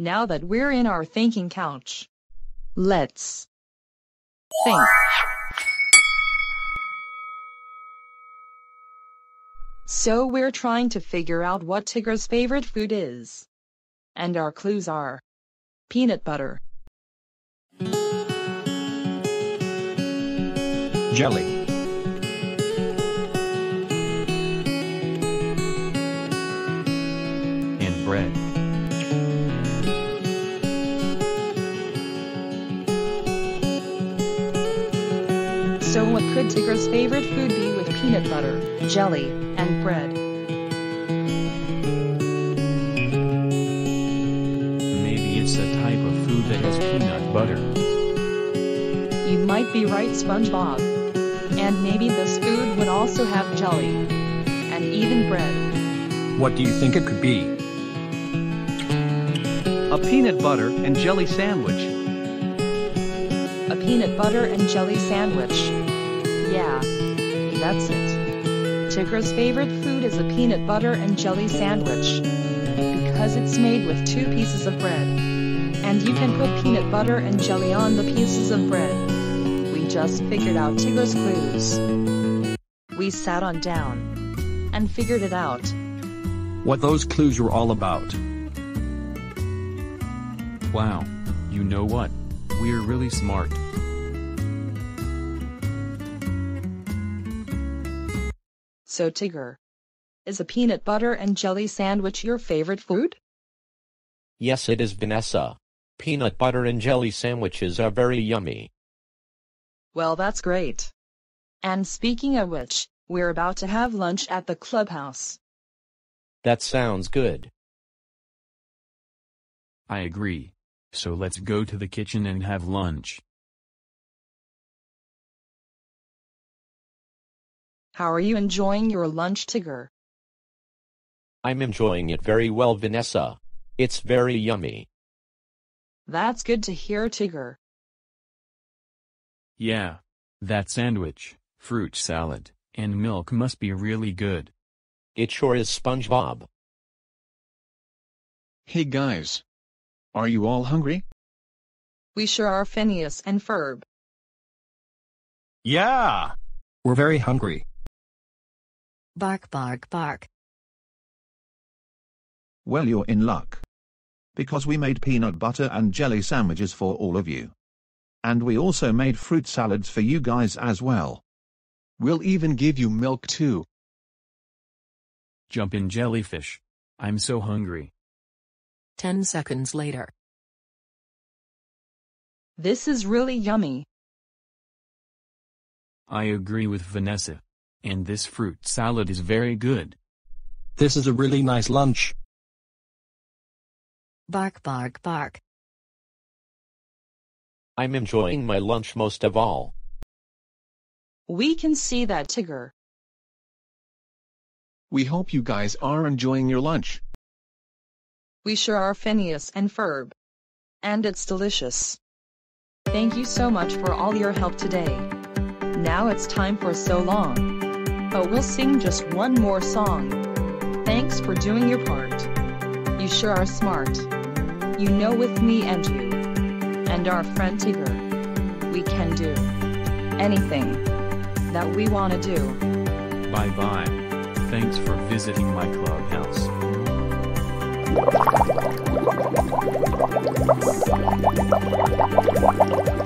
Now that we're in our thinking couch, let's think. So we're trying to figure out what Tigger's favorite food is. And our clues are peanut butter, Jelly. So what could Tigger's favorite food be with peanut butter, jelly, and bread? Maybe it's a type of food that has peanut butter. You might be right, SpongeBob. And maybe this food would also have jelly. And even bread. What do you think it could be? A peanut butter and jelly sandwich. Peanut butter and jelly sandwich. Yeah. That's it. Tigger's favorite food is a peanut butter and jelly sandwich. Because it's made with two pieces of bread. And you can put peanut butter and jelly on the pieces of bread. We just figured out Tigger's clues. We sat on down and figured it out. What those clues were all about. Wow. You know what? We're really smart. So Tigger, is a peanut butter and jelly sandwich your favorite food? Yes, it is Vanessa. Peanut butter and jelly sandwiches are very yummy. Well, that's great. And speaking of which, we're about to have lunch at the clubhouse. That sounds good. I agree. So let's go to the kitchen and have lunch. How are you enjoying your lunch, Tigger? I'm enjoying it very well, Vanessa. It's very yummy. That's good to hear, Tigger. Yeah. That sandwich, fruit salad, and milk must be really good. It sure is SpongeBob. Hey guys. Are you all hungry? We sure are Phineas and Ferb. Yeah! We're very hungry. Bark, bark, bark. Well, you're in luck. Because we made peanut butter and jelly sandwiches for all of you. And we also made fruit salads for you guys as well. We'll even give you milk too. Jump in jellyfish. I'm so hungry. 10 seconds later. This is really yummy. I agree with Vanessa. And this fruit salad is very good. This is a really nice lunch. Bark, bark, bark. I'm enjoying my lunch most of all. We can see that, Tigger. We hope you guys are enjoying your lunch. We sure are Phineas and Ferb. And it's delicious. Thank you so much for all your help today. Now it's time for So Long. But we'll sing just one more song. Thanks for doing your part. You sure are smart. You know with me and you. And our friend Tigger. We can do anything that we want to do. Bye bye. Thanks for visiting my clubhouse. Thank